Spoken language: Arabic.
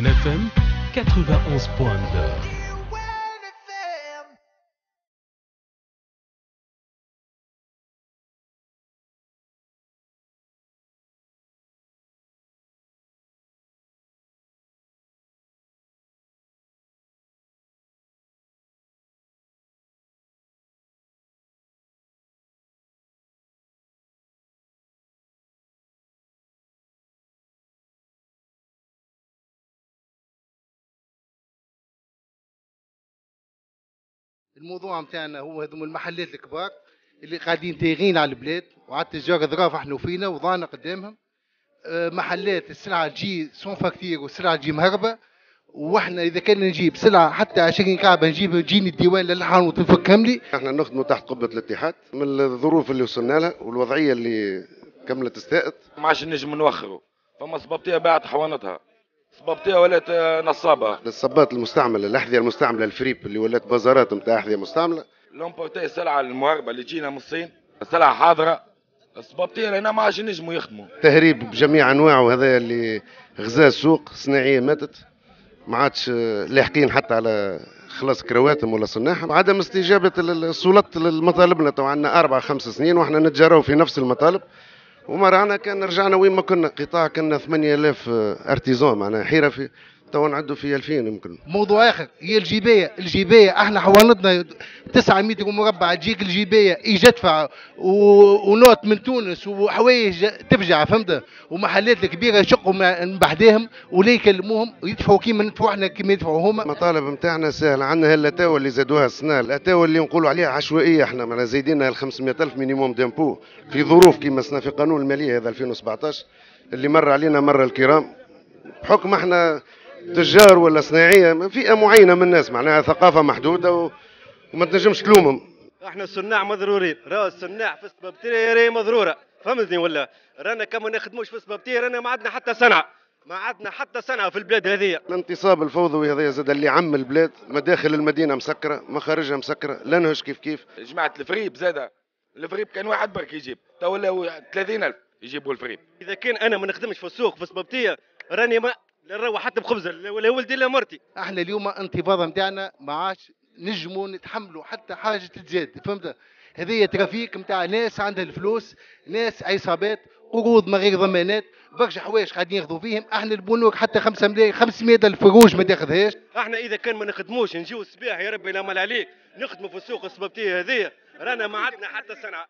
ONFM 91.2. الموضوع نتاعنا هو هذوم المحلات الكبار اللي قاعدين تايغين على البلاد. وعلى التجار ذراف إحنا فينا وضعنا قدامهم. آه، محلات السلعة تجي سون فاكتير والسلعة تجي مهربة. وإحنا إذا كان نجيب سلعة حتى 20 كعبة نجيب تجيني الديوان للحانوت تفكهم لي. إحنا نخدموا تحت قبة الاتحاد. من الظروف اللي وصلنا لها والوضعية اللي كملت استاءت. ما عادش نجم نوخروا. فما صبابتيه باعت حوانتها. صبابتيه ولات نصابة؟ الصبات المستعملة الأحذية المستعملة الفريب اللي ولات بازارات نتاع أحذية مستعملة. l'importé السلعه المهربه اللي تجينا من الصين السلعه حاضرة. الصبابتيه لنا ما عادش نجموا يخدموا. تهريب بجميع أنواعه هذا اللي غزا السوق صناعية ماتت. ما عادش لاحقين حتى على خلاص كرواتهم ولا صناعهم. عدم استجابة السلطات لمطالبنا تو عندنا أربع خمس سنين وإحنا نتجاروا في نفس المطالب. وما رانا كان رجعنا وين ما كنا قطاع كنا 8000 artisans معناها حرفي تو نعدوا في 2000 يمكن. موضوع آخر هي الجباية الجباية إحنا حوالتنا 9 متر مربع تجيك الجباية يجي تدفع ونوت من تونس وحوايج تفجع فهمت؟ ومحلات الكبيرة يشقوا من بعدهم ولا يكلموهم ويدفعوا كيما ندفعوا إحنا كيما يدفعوا هما. المطالب نتاعنا سهلة عندنا الأتاوى اللي زادوها السنة الأتاوى اللي نقولوا عليها عشوائية إحنا معنا زايدين ال 500000 minimum d'impôt في ظروف كيما سنا في قانون المالية هذا 2017 اللي مر علينا مر الكرام بحكم إحنا تجار ولا صناعية فئة معينة من الناس معناها ثقافة محدودة. وما تنجمش تلومهم. إحنا الصناع مضرورين راه الصناع في السبابتير راهي مضرورة. فهمتني ولا؟ رانا كما نخدموش في السبابتير رانا ما عندنا حتى صنعة. ما عندنا حتى صنعة في البلاد هذه. الانتصاب الفوضوي هذا زاد اللي عم البلاد مداخل المدينة مسكرة مخارجها مسكرة لا نهش كيف كيف. جماعة الفريب زاد الفريب كان واحد برك يجيب تو ولا 30000 يجيبوا الفريب. إذا كان أنا ما نخدمش في السوق في السبابتيه راني ما لا نروح حتى بخبزه لا ولدي لا مرتي. إحنا اليوم انتفاضه نتاعنا ما عادش نجموا نتحملوا حتى حاجة تتزاد فهمت؟ هذه trafic نتاع ناس عندها الفلوس ناس عصابات قروض من غير ضمانات برشا حوايج قاعدين ياخذوا فيهم أحنا البنوك حتى 5 ملايين 500 ألف فروج ما تاخذهاش. أحنا إذا كان ما نخدموش نجيو الصباح يا ربي لا عليك نخدموا في السوق السبابتيه هذه رانا ما عندنا حتى صنعه